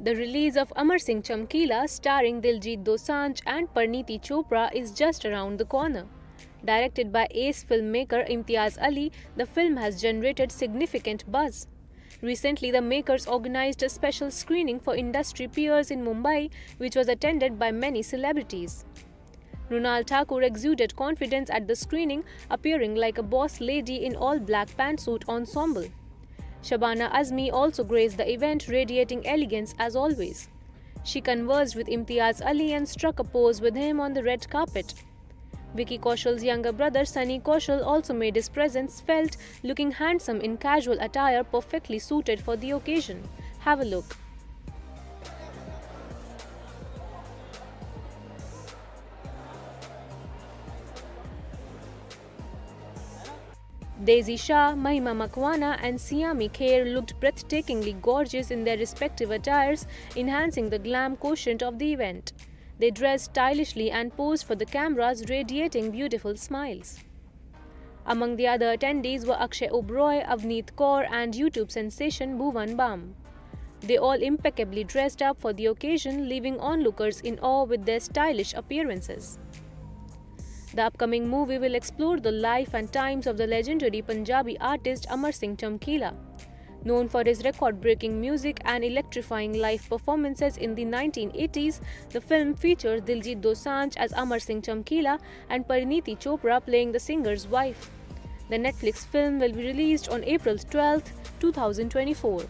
The release of Amar Singh Chamkila starring Diljit Dosanjh and Parineeti Chopra is just around the corner. Directed by ace filmmaker Imtiaz Ali, the film has generated significant buzz. Recently, the makers organized a special screening for industry peers in Mumbai, which was attended by many celebrities. Mrunal Thakur exuded confidence at the screening, appearing like a boss lady in all black pantsuit ensemble. Shabana Azmi also graced the event, radiating elegance as always. She conversed with Imtiaz Ali and struck a pose with him on the red carpet. Vicky Kaushal's younger brother Sunny Kaushal also made his presence felt, looking handsome in casual attire perfectly suited for the occasion. Have a look. Daisy Shah, Mahima Makwana, and Saiyami Kher looked breathtakingly gorgeous in their respective attires, enhancing the glam quotient of the event. They dressed stylishly and posed for the cameras, radiating beautiful smiles. Among the other attendees were Akshay Oberoi, Avneet Kaur, and YouTube sensation Bhuvan Bam. They all impeccably dressed up for the occasion, leaving onlookers in awe with their stylish appearances. The upcoming movie will explore the life and times of the legendary Punjabi artist Amar Singh Chamkila. Known for his record-breaking music and electrifying live performances in the 1980s, the film features Diljit Dosanjh as Amar Singh Chamkila and Parineeti Chopra playing the singer's wife. The Netflix film will be released on April 12, 2024.